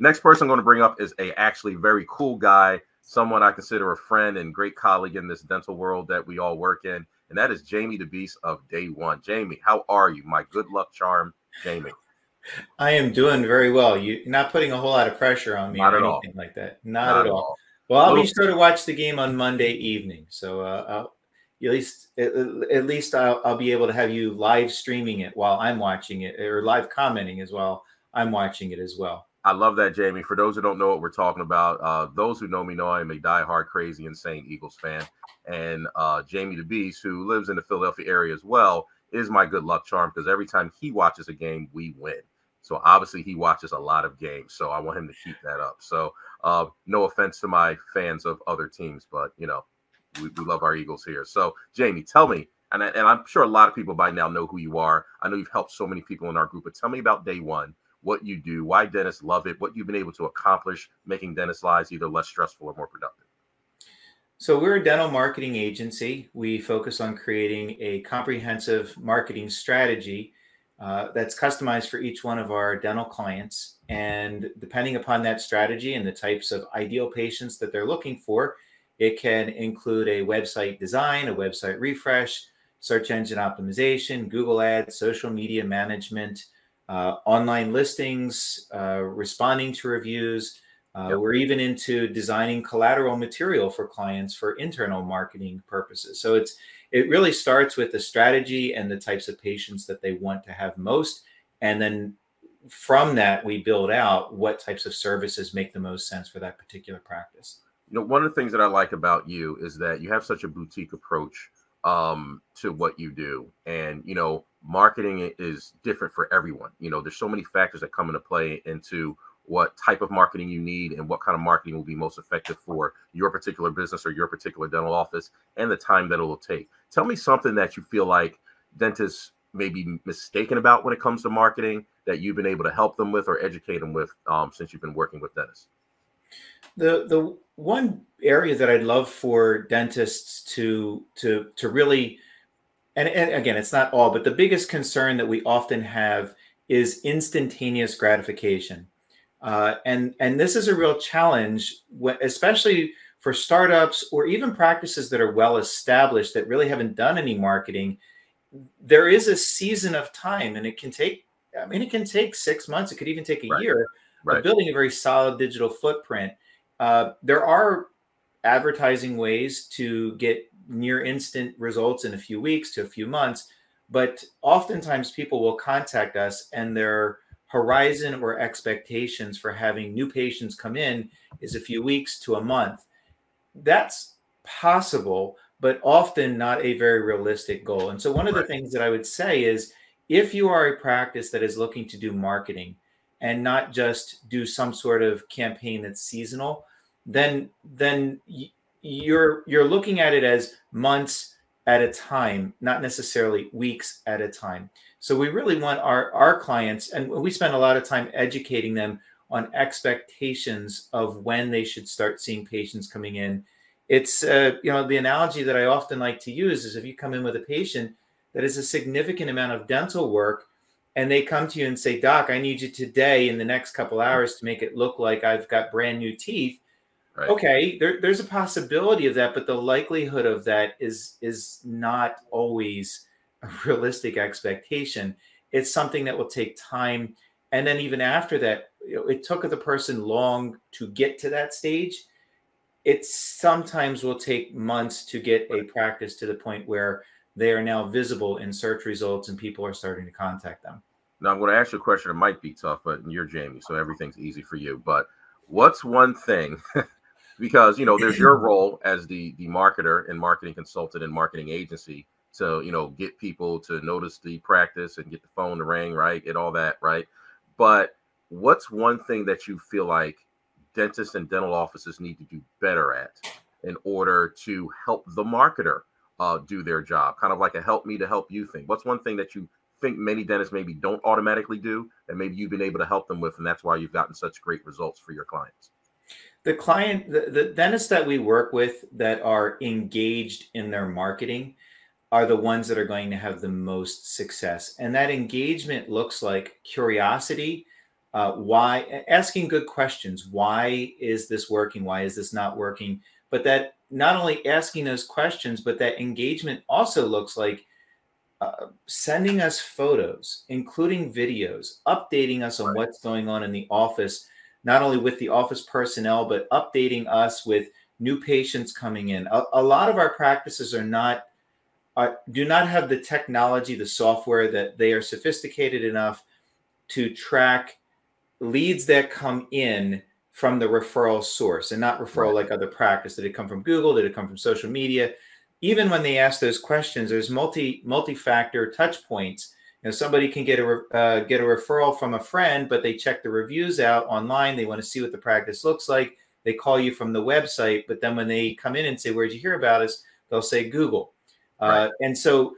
next person I'm going to bring up is a actually very cool guy, someone I consider a friend and great colleague in this dental world that we all work in, and that is Jamie DiBease of Day One. Jamie, how are you? My good luck charm, Jamie. I am doing very well. You not putting a whole lot of pressure on me Not or at anything all. like that. Not, Not at all. Well, I'll be sure to watch the game on Monday evening. So uh, I'll, at least at, at least I'll, I'll be able to have you live streaming it while I'm watching it, or live commenting as well. I'm watching it as well. I love that, Jamie. For those who don't know what we're talking about, uh, those who know me know I am a diehard, crazy, insane Eagles fan. And uh, Jamie Beast, who lives in the Philadelphia area as well, is my good luck charm because every time he watches a game, we win. So obviously he watches a lot of games. So I want him to keep that up. So uh, no offense to my fans of other teams, but you know, we, we love our Eagles here. So Jamie, tell me, and, I, and I'm sure a lot of people by now know who you are. I know you've helped so many people in our group, but tell me about day one, what you do, why dentists love it, what you've been able to accomplish making dentists' lives either less stressful or more productive. So we're a dental marketing agency. We focus on creating a comprehensive marketing strategy uh, that's customized for each one of our dental clients. And depending upon that strategy and the types of ideal patients that they're looking for, it can include a website design, a website refresh, search engine optimization, Google Ads, social media management, uh, online listings, uh, responding to reviews. Uh, yep. We're even into designing collateral material for clients for internal marketing purposes. So it's it really starts with the strategy and the types of patients that they want to have most, and then from that we build out what types of services make the most sense for that particular practice. You know, one of the things that I like about you is that you have such a boutique approach um, to what you do, and you know, marketing is different for everyone. You know, there's so many factors that come into play into what type of marketing you need and what kind of marketing will be most effective for your particular business or your particular dental office and the time that it will take. Tell me something that you feel like dentists may be mistaken about when it comes to marketing that you've been able to help them with or educate them with um, since you've been working with dentists. The the one area that I'd love for dentists to to to really and, and again it's not all but the biggest concern that we often have is instantaneous gratification uh, and and this is a real challenge, especially for startups or even practices that are well established that really haven't done any marketing. There is a season of time, and it can take. I mean, it can take six months. It could even take a right. year right. building a very solid digital footprint. Uh, there are advertising ways to get near instant results in a few weeks to a few months, but oftentimes people will contact us and they're horizon or expectations for having new patients come in is a few weeks to a month. That's possible, but often not a very realistic goal. And so, one of the things that I would say is if you are a practice that is looking to do marketing and not just do some sort of campaign that's seasonal, then then you're you're looking at it as months at a time, not necessarily weeks at a time. So we really want our, our clients, and we spend a lot of time educating them on expectations of when they should start seeing patients coming in. It's, uh, you know, the analogy that I often like to use is if you come in with a patient that is a significant amount of dental work and they come to you and say, Doc, I need you today in the next couple hours to make it look like I've got brand new teeth. Right. Okay, there, there's a possibility of that, but the likelihood of that is is not always a realistic expectation. It's something that will take time. And then even after that, you know, it took the person long to get to that stage. It sometimes will take months to get a practice to the point where they are now visible in search results and people are starting to contact them. Now I'm going to ask you a question It might be tough, but you're Jamie, so everything's easy for you. But what's one thing because you know there's your role as the the marketer and marketing consultant and marketing agency to you know get people to notice the practice and get the phone to ring right and all that right? But what's one thing that you feel like dentists and dental offices need to do better at in order to help the marketer uh, do their job? Kind of like a help me to help you thing. What's one thing that you think many dentists maybe don't automatically do and maybe you've been able to help them with and that's why you've gotten such great results for your clients the client the, the dentists that we work with that are engaged in their marketing are the ones that are going to have the most success. And that engagement looks like curiosity, uh, why asking good questions. Why is this working? Why is this not working? But that not only asking those questions but that engagement also looks like uh, sending us photos including videos updating us on what's going on in the office not only with the office personnel but updating us with new patients coming in a, a lot of our practices are not are, do not have the technology the software that they are sophisticated enough to track leads that come in from the referral source and not referral right. like other practice. Did it come from Google? Did it come from social media? Even when they ask those questions, there's multi multi-factor touch points. You know, somebody can get a uh, get a referral from a friend, but they check the reviews out online. They want to see what the practice looks like. They call you from the website, but then when they come in and say, "Where'd you hear about us?" They'll say Google. Right. Uh, and so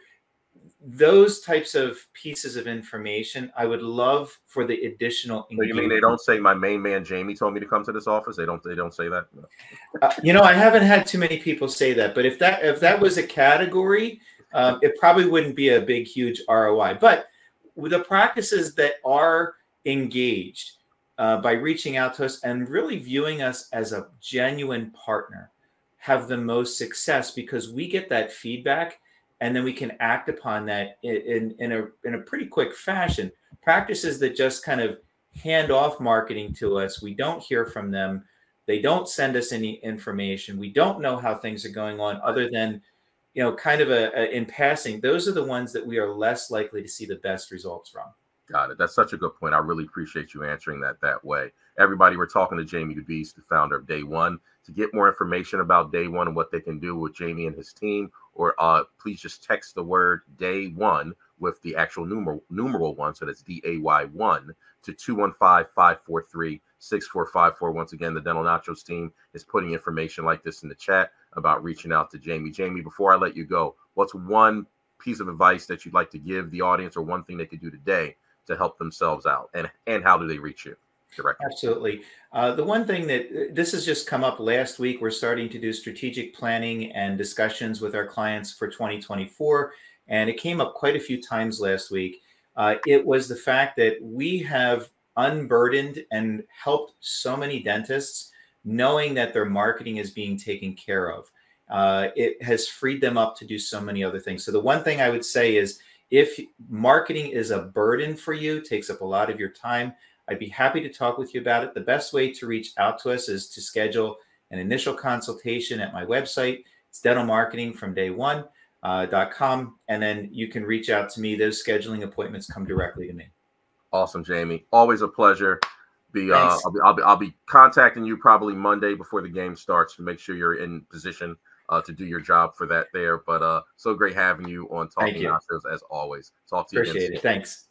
those types of pieces of information, I would love for the additional. So you mean they don't say my main man Jamie told me to come to this office? They don't. They don't say that. uh, you know, I haven't had too many people say that, but if that if that was a category, um, it probably wouldn't be a big, huge ROI. But the practices that are engaged uh, by reaching out to us and really viewing us as a genuine partner, have the most success because we get that feedback and then we can act upon that in, in, in, a, in a pretty quick fashion. Practices that just kind of hand off marketing to us, we don't hear from them. They don't send us any information. We don't know how things are going on other than, you know, kind of a, a in passing. Those are the ones that we are less likely to see the best results from. Got it. That's such a good point. I really appreciate you answering that that way. Everybody, we're talking to Jamie DiBease, the founder of Day One. To get more information about Day One and what they can do with Jamie and his team, or uh, please just text the word day one with the actual numeral numeral one. So that's D A Y one to 215 543 6454. Once again, the Dental Nachos team is putting information like this in the chat about reaching out to Jamie. Jamie, before I let you go, what's one piece of advice that you'd like to give the audience or one thing they could do today to help themselves out? And, and how do they reach you? Directly. Absolutely. Uh, the one thing that uh, this has just come up last week, we're starting to do strategic planning and discussions with our clients for 2024. And it came up quite a few times last week. Uh, it was the fact that we have unburdened and helped so many dentists knowing that their marketing is being taken care of. Uh, it has freed them up to do so many other things. So, the one thing I would say is if marketing is a burden for you, takes up a lot of your time, I'd be happy to talk with you about it. The best way to reach out to us is to schedule an initial consultation at my website. It's dentalmarketingfromday1.com. Uh, .com, and then you can reach out to me. Those scheduling appointments come directly to me. Awesome, Jamie. Always a pleasure. Be, uh, I'll be, I'll be, I'll be contacting you probably Monday before the game starts to make sure you're in position uh, to do your job for that there. But uh, so great having you on Talking Nachos as always. Talk to you Appreciate it. Thanks.